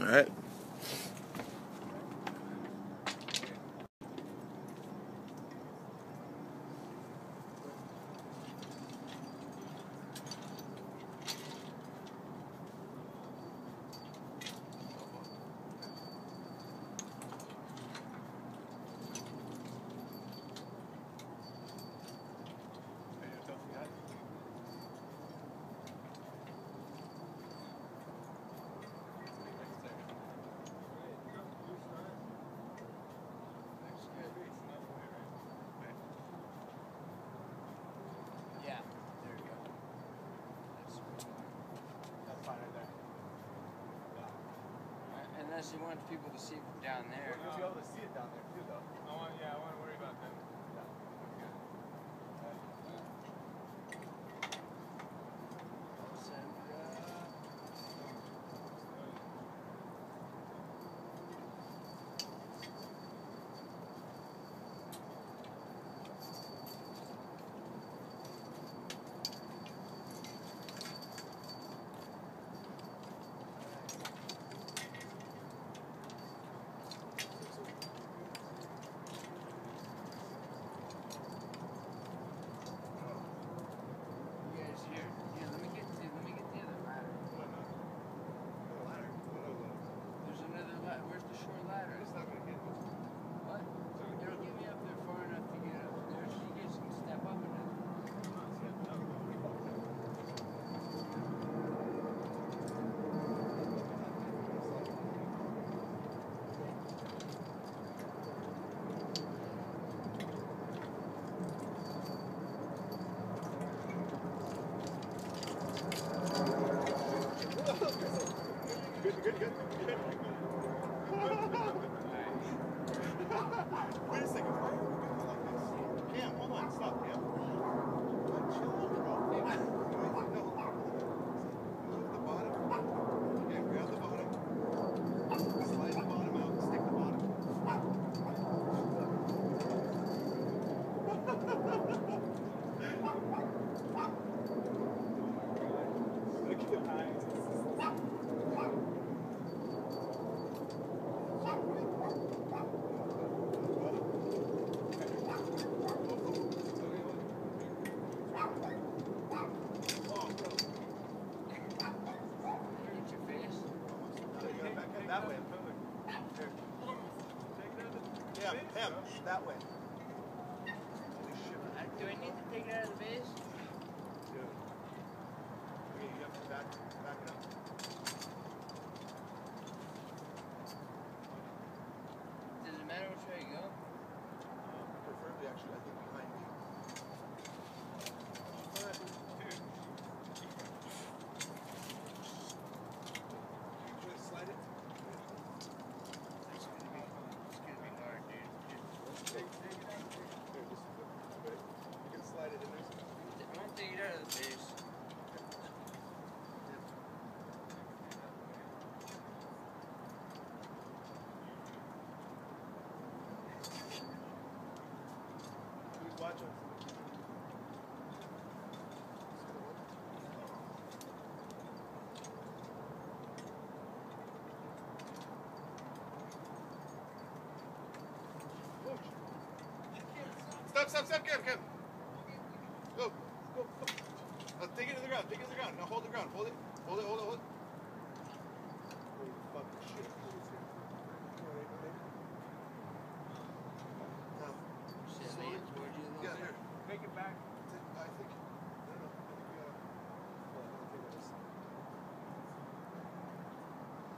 All right. Unless you want people to see from down there. You'll be able to see it down there too, though. I want, yeah, I want That way. Yeah, him. That way. Holy shit. Do I need to take it out of the vase? Dude. Okay, you have to back, back it up. Does it matter which way you go? Um, preferably, actually, I think behind me. You try to slide it? It's gonna be it's gonna be hard, dude. Take, take it out. Here, just put it. You can slide it in there. I won't take it out of the vase. Who's watching? Stop, stop, stop, Kev, Kev. Go, go, go. Now take it to the ground, take it to the ground. Now hold the ground, hold it, hold it, hold it, hold it. Holy fucking shit. Now, Shit, slowly- lean towards you a little Yeah, bit. here. Make it back. I think. No, no. I think we gotta. Well, I think it's.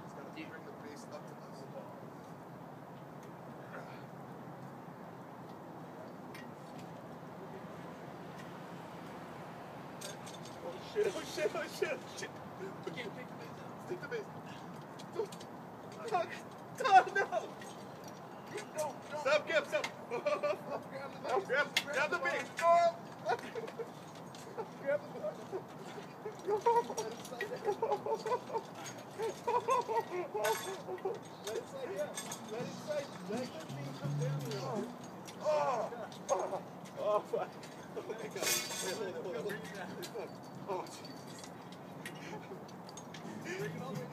It's gotta Do you- bring the base up to us. Oh shit! Oh shit! Oh shit! Oh shit! Okay, take the base. Take the base. Doug, Doug, no! No, no. Stop, Gib, stop. No, grab, grab the base. Go. Grab the base. Oh. Let it slide, yeah. Let it slide. Let the thing come down a little. Oh, oh, oh, fuck. Oh Oh, Jesus.